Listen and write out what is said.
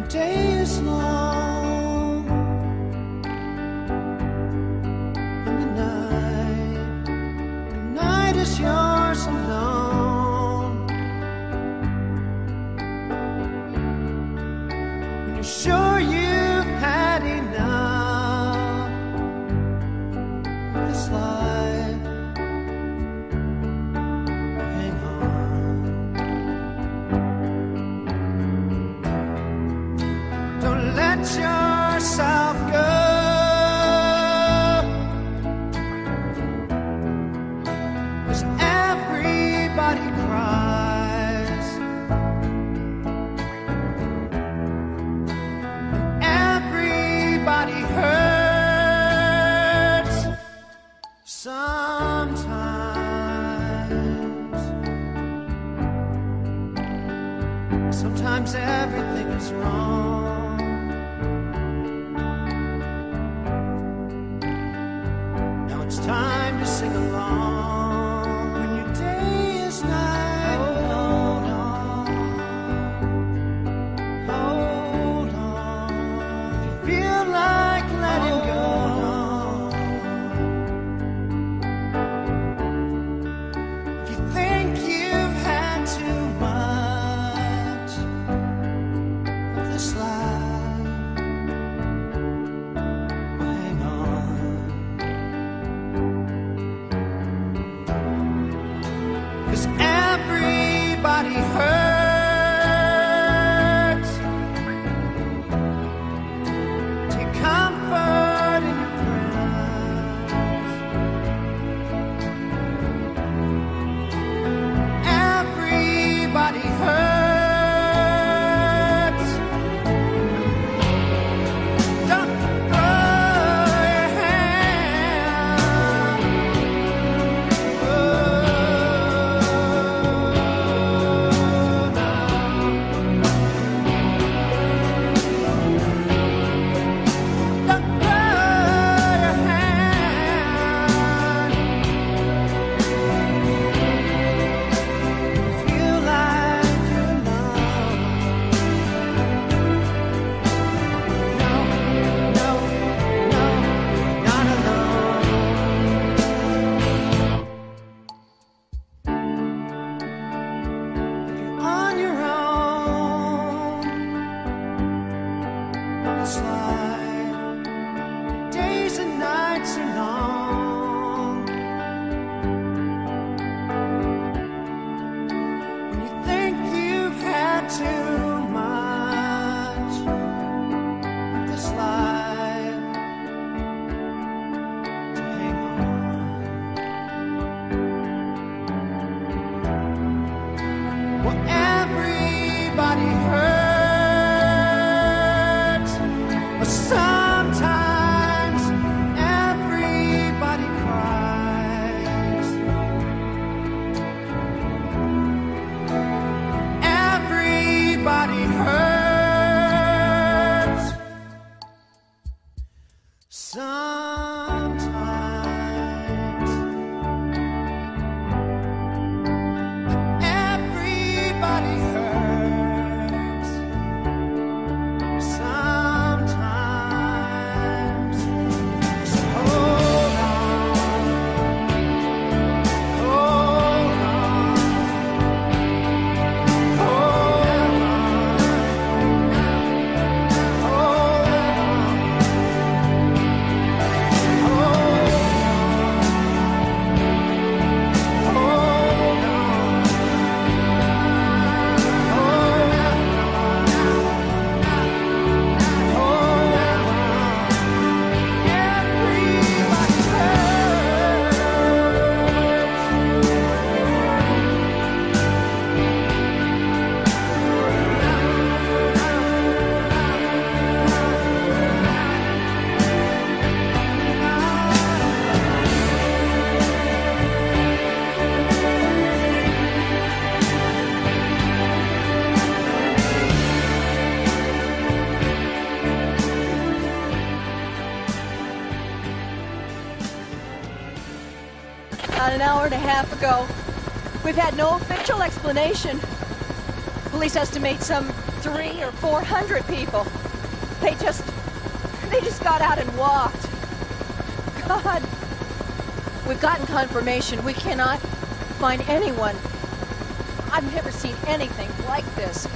your day is long. And the night the night is yours alone. When you're sure you've had enough of this life Sometimes, sometimes everything is wrong. Now it's time. What. about an hour and a half ago. We've had no official explanation. Police estimate some three or four hundred people. They just... they just got out and walked. God. We've gotten confirmation. We cannot find anyone. I've never seen anything like this.